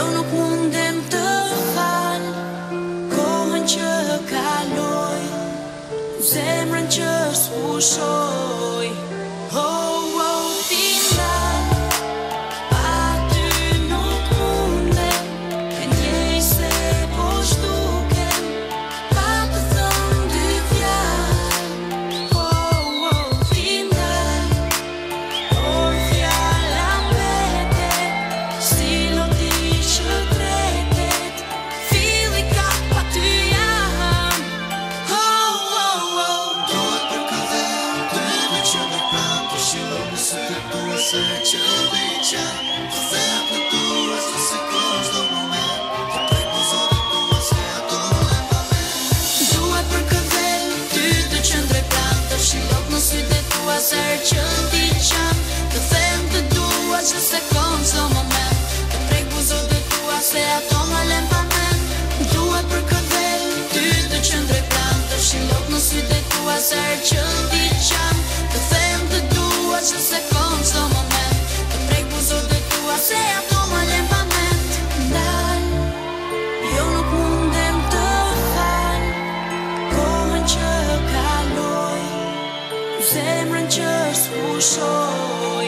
Kjo të falë, kohën që kalloi, në zemrën që Po se po se mungon asnjë sekondë moment, break was on the tu se ato m'lempamën, dua të qendre pranë, të shijojmë së duetua sa herë që ti çam, the thing the dua just a second so moment, tu a se po ato m'lempamën, dua për këndë, ty të qendre pranë, të same rangers who show.